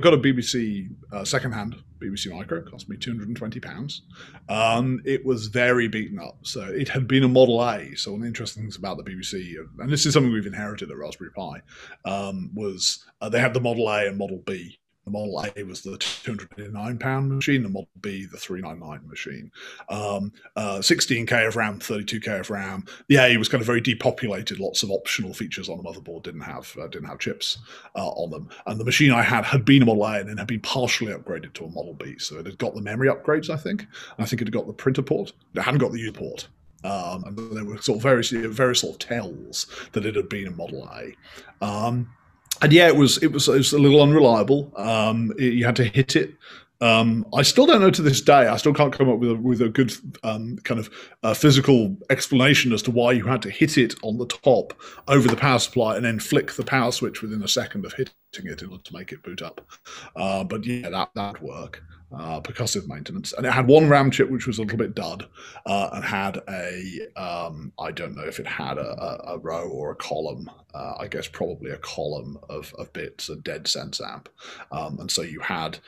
Got a BBC uh, secondhand BBC Micro. It cost me two hundred and twenty pounds. Um, it was very beaten up, so it had been a Model A. So one of the interesting things about the BBC, and this is something we've inherited at Raspberry Pi, um, was uh, they had the Model A and Model B. The Model A was the £289 machine, the Model B, the 399 machine. Um, uh, 16K of RAM, 32K of RAM. The A was kind of very depopulated, lots of optional features on the motherboard, didn't have uh, didn't have chips uh, on them. And the machine I had had been a Model A and then had been partially upgraded to a Model B. So it had got the memory upgrades, I think. I think it had got the printer port. It hadn't got the U port. Um, and there were sort of various, various sort of tells that it had been a Model A. Um, and yeah, it was it was it was a little unreliable. Um, it, you had to hit it. Um, I still don't know to this day. I still can't come up with a, with a good um, kind of uh, physical explanation as to why you had to hit it on the top over the power supply and then flick the power switch within a second of hitting it in order to make it boot up. Uh, but yeah, that that work uh, percussive maintenance, and it had one RAM chip which was a little bit dud, uh, and had a um, I don't know if it had a, a, a row or a column. Uh, I guess probably a column of, of bits, a dead sense amp, um, and so you had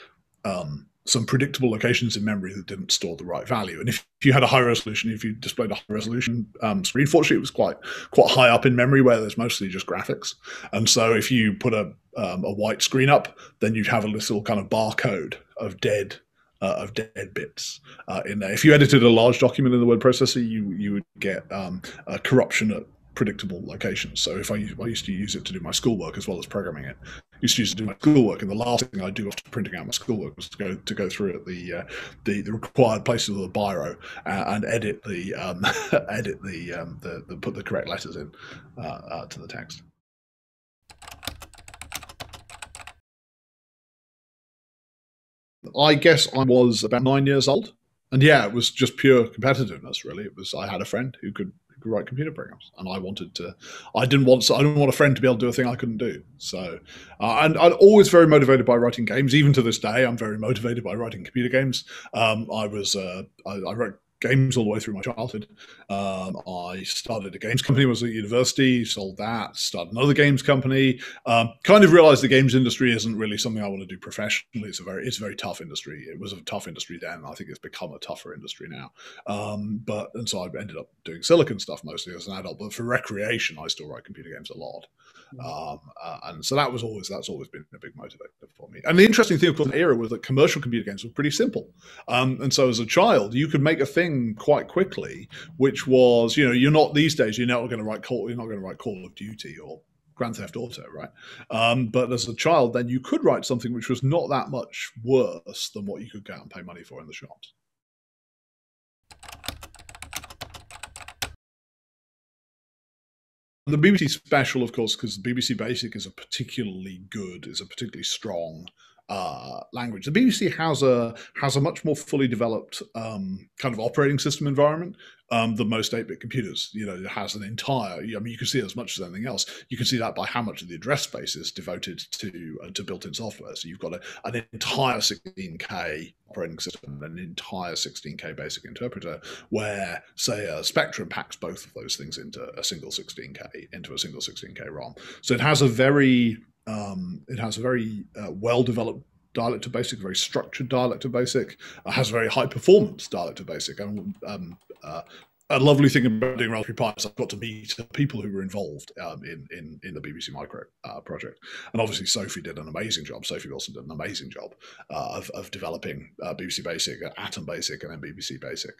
um, some predictable locations in memory that didn't store the right value. And if you had a high resolution, if you displayed a high resolution um, screen, fortunately, it was quite quite high up in memory where there's mostly just graphics. And so if you put a um, a white screen up, then you'd have a little kind of barcode of dead uh, of dead bits uh, in there. If you edited a large document in the word processor, you you would get um, a corruption at predictable locations. So if I, I used to use it to do my schoolwork as well as programming it, used to to do my schoolwork, and the last thing I do after printing out my schoolwork was to go to go through it the uh, the, the required places of the biro uh, and edit the um, edit the, um, the, the put the correct letters in uh, uh to the text. I guess I was about nine years old. And yeah, it was just pure competitiveness, really. It was I had a friend who could write computer programs, and I wanted to. I didn't want. I didn't want a friend to be able to do a thing I couldn't do. So, uh, and I'm always very motivated by writing games. Even to this day, I'm very motivated by writing computer games. Um, I was. Uh, I, I wrote games all the way through my childhood. Um, I started a games company, was at university, sold that, started another games company. Um, kind of realized the games industry isn't really something I want to do professionally. It's a very it's a very tough industry. It was a tough industry then. I think it's become a tougher industry now. Um, but and so I ended up doing silicon stuff mostly as an adult. But for recreation, I still write computer games a lot. Um, uh, and so that was always that's always been a big motivator for me. And the interesting thing, of course, in the era was that commercial computer games were pretty simple. Um, and so as a child, you could make a thing quite quickly, which was you know you're not these days you're not going to write call you're not going to write Call of Duty or Grand Theft Auto, right? Um, but as a child, then you could write something which was not that much worse than what you could go out and pay money for in the shops. The BBC Special, of course, because the BBC Basic is a particularly good, is a particularly strong uh, language. The BBC has a has a much more fully developed um, kind of operating system environment um, than most 8-bit computers. You know, it has an entire. I mean, you can see as much as anything else. You can see that by how much of the address space is devoted to uh, to built-in software. So you've got a, an entire 16k operating system, an entire 16k basic interpreter, where say a Spectrum packs both of those things into a single 16k into a single 16k ROM. So it has a very um, it has a very uh, well developed dialect to basic, very structured dialect to basic, uh, has very high performance dialect to basic. And um, uh, a lovely thing about doing Raspberry Pi is I've got to meet people who were involved um, in, in in the BBC Micro uh, project, and obviously Sophie did an amazing job. Sophie Wilson did an amazing job uh, of, of developing uh, BBC Basic, uh, Atom Basic, and then BBC Basic.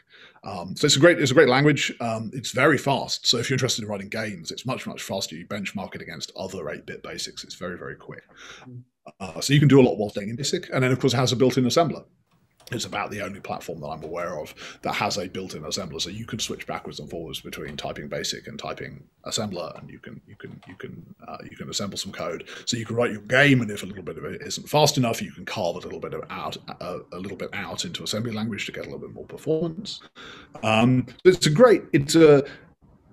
Um, so it's a great it's a great language. Um, it's very fast. So if you're interested in writing games, it's much much faster. You benchmark it against other 8-bit basics. It's very very quick. Uh, so you can do a lot while staying in BASIC, and then of course it has a built-in assembler. Is about the only platform that I'm aware of that has a built-in assembler, so you can switch backwards and forwards between typing BASIC and typing assembler, and you can you can you can uh, you can assemble some code. So you can write your game, and if a little bit of it isn't fast enough, you can carve a little bit of out uh, a little bit out into assembly language to get a little bit more performance. Um, it's a great it's a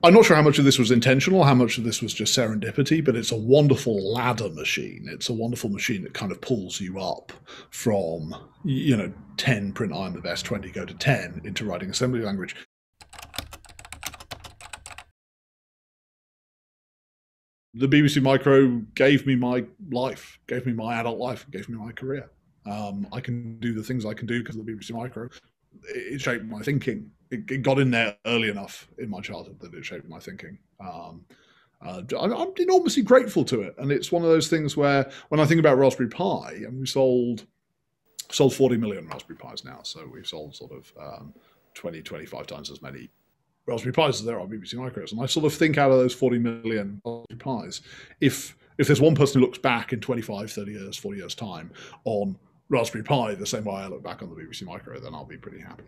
I'm not sure how much of this was intentional, how much of this was just serendipity, but it's a wonderful ladder machine. It's a wonderful machine that kind of pulls you up from, you know, 10 print I am the best, 20 go to 10 into writing assembly language. The BBC Micro gave me my life, gave me my adult life, gave me my career. Um, I can do the things I can do because of the BBC Micro. It shaped my thinking. It, it, got in there early enough in my childhood that it shaped my thinking. Um, uh, I'm enormously grateful to it, and it's one of those things where when I think about Raspberry Pi, and we sold sold 40 million Raspberry Pis now, so we've sold sort of um, 20, 25 times as many Raspberry Pis as there are BBC Micros, and I sort of think out of those 40 million Raspberry Pis, if if there's one person who looks back in 25, 30 years, 40 years time on Raspberry Pi the same way I look back on the BBC Micro, then I'll be pretty happy.